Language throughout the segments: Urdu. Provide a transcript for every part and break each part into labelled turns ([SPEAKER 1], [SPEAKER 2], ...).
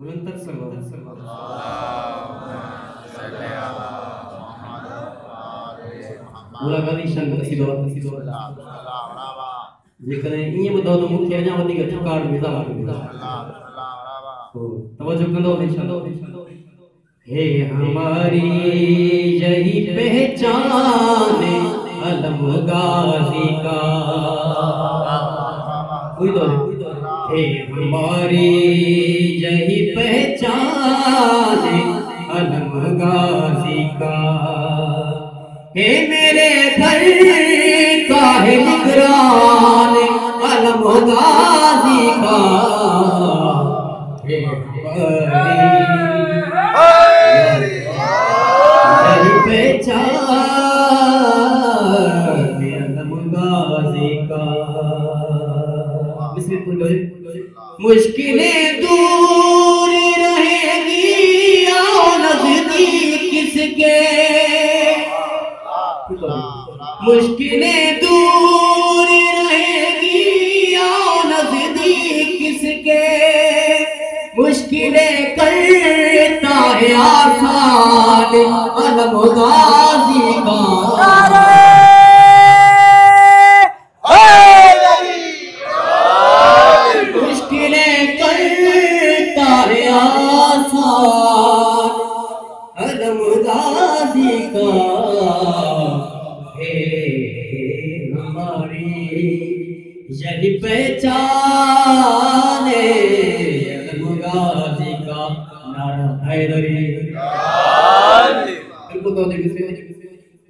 [SPEAKER 1] منتر ہماری ہماری یہی پہچان علم غازی کا۔ اے میرے گھر کا ہے نگران، علم غازی کا۔ اے ہماری مشکلیں دور رہیں گی نزدیک کس کے؟ مشکلیں دور رہیں گی نزدیک کس کے؟ مشکلیں کرتا ہے آسان الم غازی کا ہماری یہی یعنی پہچان غازی کا نارا حیدری۔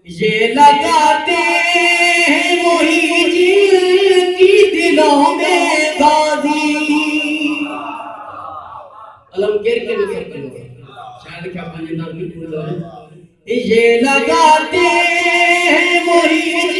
[SPEAKER 1] یہ لگاتے ہیں وہی جیل کی دلوں میں غازی علمگیر کے نظر کے لوگ شاید کیا پانے دار کی پورا یہ لگاتے ہیں وہی جیل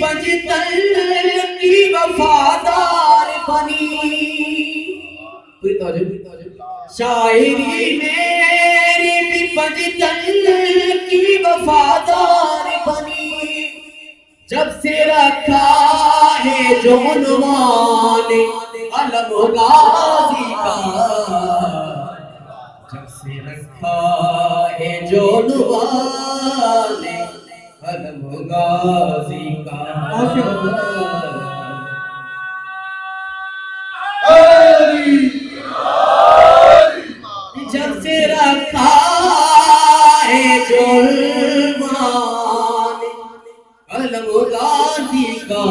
[SPEAKER 1] پنج تل کی وفادار بنی۔ پوری توجہ شاعری میری بھی پنج تل وفادار بنی۔ جب سے رکھا ہے جو عنوان علم غازی کا۔ جب سے رکھا ہے جو عنوان علم غازی کا جب سے رکھا ہے جرمان علم غازی کا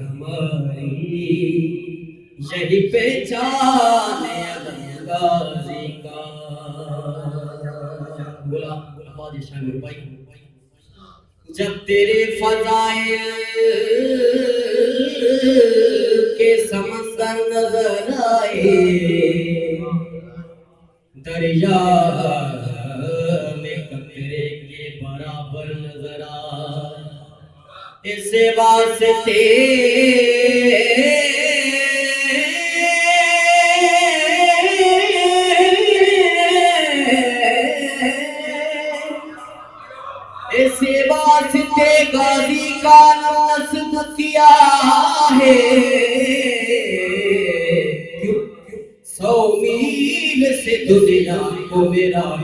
[SPEAKER 1] ہماری یہی پہچان علم غازی کا بولا بولا بادشاہ میرے بھائی جب تیرے فضائل کے سمسر نظر آئے، دریا میں قطرے کے برابر نظر آئے۔ اس واسطے غازی کا ناس کیا ہے؟ سو میل سے دنیا کو میرا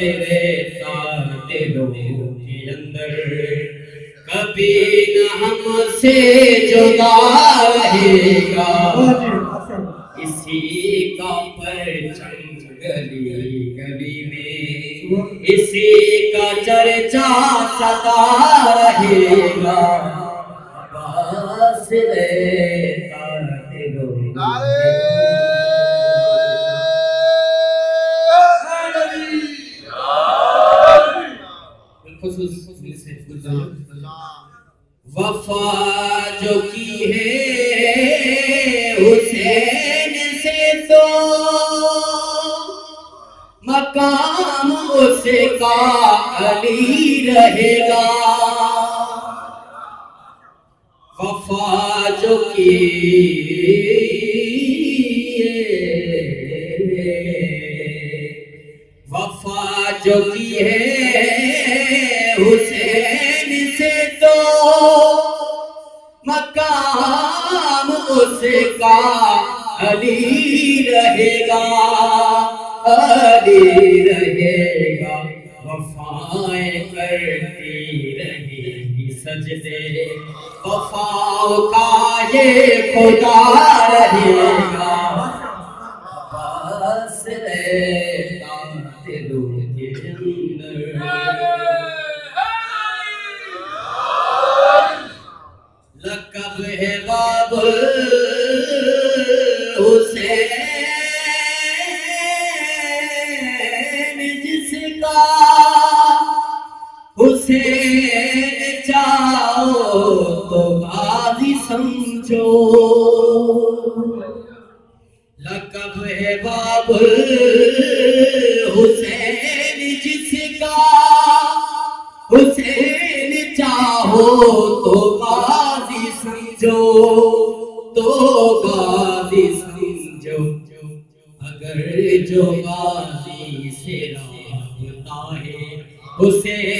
[SPEAKER 1] تیرے ساتھ دلوں اندر کبھی نہ ہم سے جدا رہے گا اسی کا پرچم گلی گلی میں اسی کا چرچا ستا رہے گا باس رہتا دلوں وفا جو کی ہے، حسین سے تو مقام اس کا علی رہے گا۔ وفا جو کی وفا جو کی ہے، حسین رہے گا علی رہے گا، وفائیں کرتی رہے گی سجدے۔ وفا کا یہ خدا رہے گا۔ بس رہتا دلوں کے اندر۔ لقب ہے باب حسین چاہو تو غازی سمجھو۔ لقب ہے باب حسین جس کا۔ حسین چاہو تو غازی سمجھو۔ تو غازی سمجھو۔ اگر جو غازی سے رابطہ ہے، حسین اسے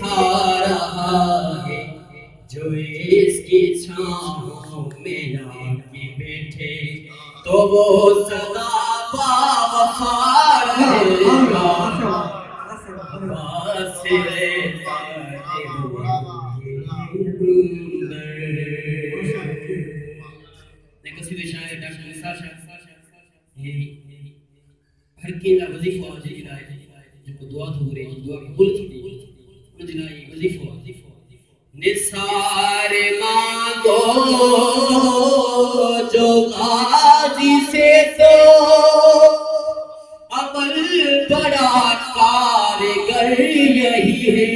[SPEAKER 1] سکھا رہا ہے، جو اس کی چھاؤں میں آ کے بیٹھے، تو وہ صدا با وفا رہے گا بس رہتا کے اندر دیکھو، سیدھے شاعر ڈاکٹر نثار شاہ۔ یہی ہر کیندا وظیفہ جو کو دعا تو رہی دعا قبول تھی دی وظیفہ مانگو جو غازی سے تو عمل بڑا کارگر یہی ہے۔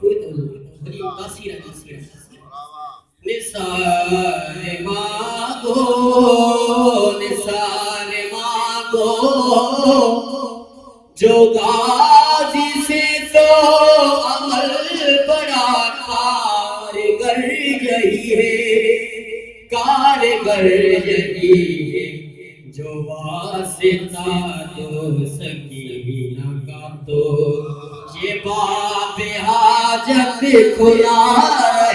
[SPEAKER 1] پوری توجہ تاثیر نثار مانگو نثار مانگو جو غازی کارگر یہی ہے جو واسطہ دو سکینہ کا تو یہ باب حاجت کھلا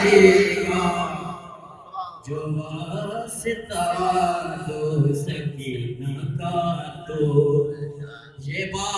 [SPEAKER 1] رہے گا۔ جو واسطہ دو سکینہ کا تو یہ باب